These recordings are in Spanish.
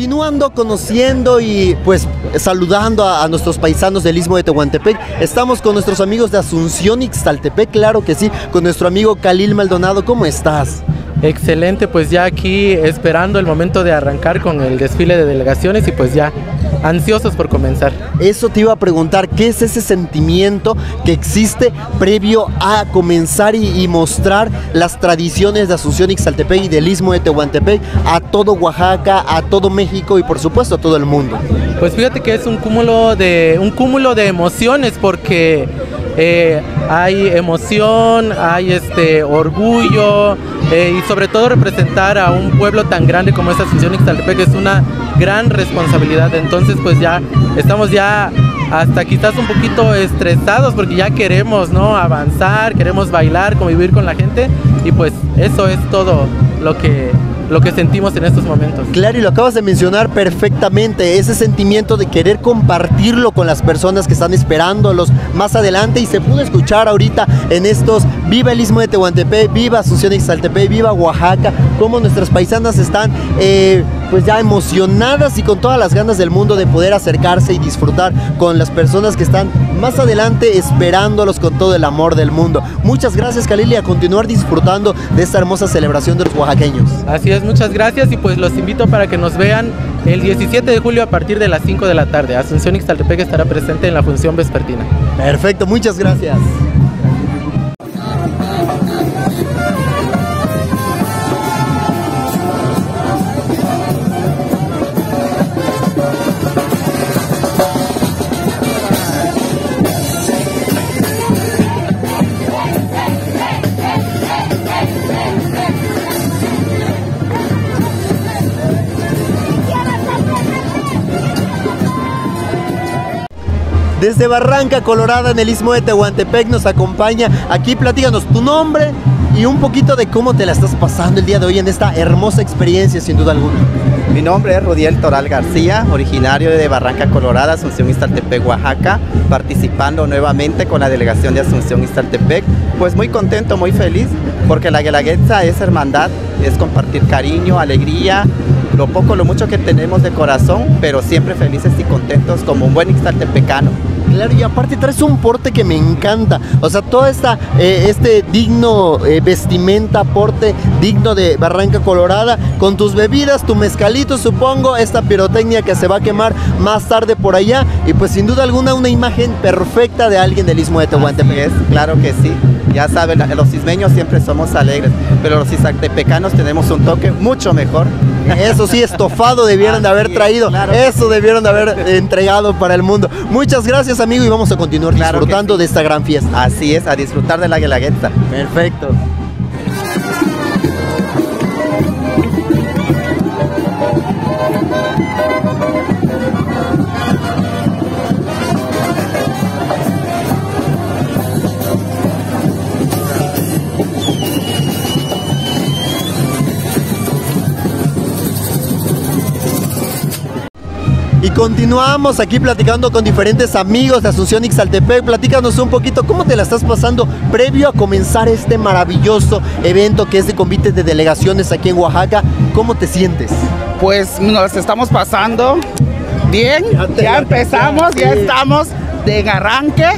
continuando, conociendo y pues saludando a, nuestros paisanos del Istmo de Tehuantepec, estamos con nuestros amigos de Asunción Ixtaltepec, claro que sí, con nuestro amigo Khalil Maldonado, ¿cómo estás? Excelente, pues ya aquí esperando el momento de arrancar con el desfile de delegaciones y pues ya ansiosos por comenzar. Eso te iba a preguntar, ¿qué es ese sentimiento que existe previo a comenzar y, y mostrar las tradiciones de Asunción Ixtaltepec y del Istmo de Tehuantepec a todo Oaxaca, a todo México y por supuesto a todo el mundo? Pues fíjate que es un cúmulo de un cúmulo de emociones porque eh, hay emoción, hay este orgullo eh, y sobre todo representar a un pueblo tan grande como es Asunción Ixtaltepec es una gran responsabilidad. Entonces pues ya estamos ya hasta quizás un poquito estresados porque ya queremos no avanzar, queremos bailar, convivir con la gente y pues eso es todo lo que lo que sentimos en estos momentos. Claro, y lo acabas de mencionar perfectamente, ese sentimiento de querer compartirlo con las personas que están esperándolos más adelante y se pudo escuchar ahorita en estos Viva el Istmo de Tehuantepec, Viva Asunción Ixtaltepec, Viva Oaxaca, cómo nuestras paisanas están eh, pues ya emocionadas y con todas las ganas del mundo de poder acercarse y disfrutar con las personas que están más adelante esperándolos con todo el amor del mundo. Muchas gracias Khalil y a continuar disfrutando de esta hermosa celebración de los oaxaqueños. Así es, muchas gracias y pues los invito para que nos vean el 17 de julio a partir de las 5 de la tarde. Asunción Ixtaltepec estará presente en la función vespertina. Perfecto, muchas gracias. Desde Barranca Colorada en el Istmo de Tehuantepec nos acompaña. Aquí platícanos tu nombre y un poquito de cómo te la estás pasando el día de hoy en esta hermosa experiencia, sin duda alguna. Mi nombre es Rodiel Toral García, originario de Barranca Colorada, Asunción Iztaltepec, Oaxaca, participando nuevamente con la delegación de Asunción Iztaltepec. Pues muy contento, muy feliz, porque la Guelaguetza es hermandad, es compartir cariño, alegría, lo poco, lo mucho que tenemos de corazón, pero siempre felices y contentos como un buen ixtaltepecano. Claro, y aparte traes un porte que me encanta. O sea, toda esta, eh, este digno eh, vestimenta, porte digno de Barranca Colorada, con tus bebidas, tu mezcalito, supongo, esta pirotecnia que se va a quemar más tarde por allá. Y pues sin duda alguna una imagen perfecta de alguien del Istmo de Tehuantepec. Claro que sí. Ya saben, los ismeños siempre somos alegres, pero los izaltepecanos tenemos un toque mucho mejor. Eso sí, estofado debieron de haber traído. claro. Eso debieron de haber entregado para el mundo. Muchas gracias, amigo, y vamos a continuar Claro disfrutando sí. de esta gran fiesta. Así es, a disfrutar de la guelaguetza. Perfecto. Y continuamos aquí platicando con diferentes amigos de Asunción Ixtaltepec. Platícanos un poquito cómo te la estás pasando previo a comenzar este maravilloso evento que es de convite de delegaciones aquí en Oaxaca. ¿Cómo te sientes? Pues nos estamos pasando bien, Ya te ya la empezamos, ya estamos de arranque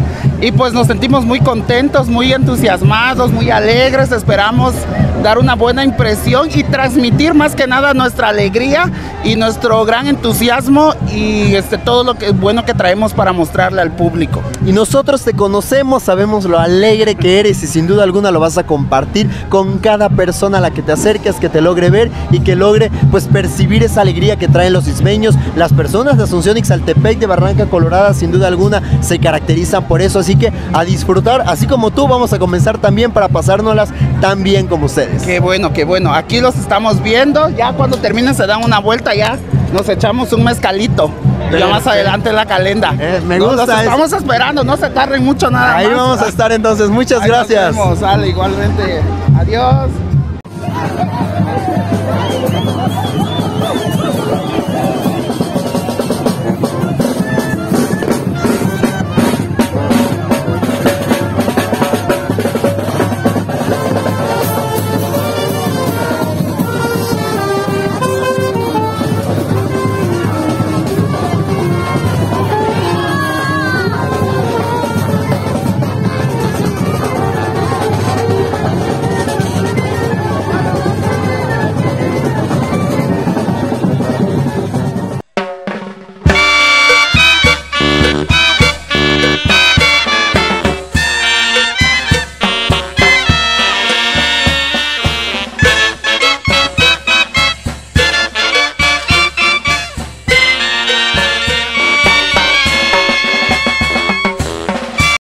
y pues nos sentimos muy contentos, muy entusiasmados, muy alegres, esperamos dar una buena impresión y transmitir más que nada nuestra alegría y nuestro gran entusiasmo y este todo lo que bueno que traemos para mostrarle al público. Y nosotros te conocemos, sabemos lo alegre que eres y sin duda alguna lo vas a compartir con cada persona a la que te acerques, que te logre ver y que logre pues percibir esa alegría que traen los ismeños. Las personas de Asunción Ixaltepec de Barranca Colorada sin duda alguna se caracterizan por eso, así que a disfrutar, así como tú vamos a comenzar también para pasárnoslas tan bien como ustedes. Qué bueno, qué bueno. Aquí los estamos viendo. Ya cuando terminen se dan una vuelta, ya nos echamos un mezcalito. Ya más adelante la calenda. Eh, me gusta Los estamos esperando, no se tarden mucho nada Ahí más. vamos a estar entonces, muchas Ahí nos gracias. vemos, sale, igualmente. Adiós.